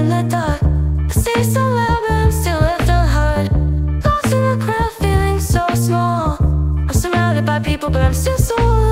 in the dark. I but I'm still Lost in the crowd feeling so small. I'm surrounded by people but I'm still so alone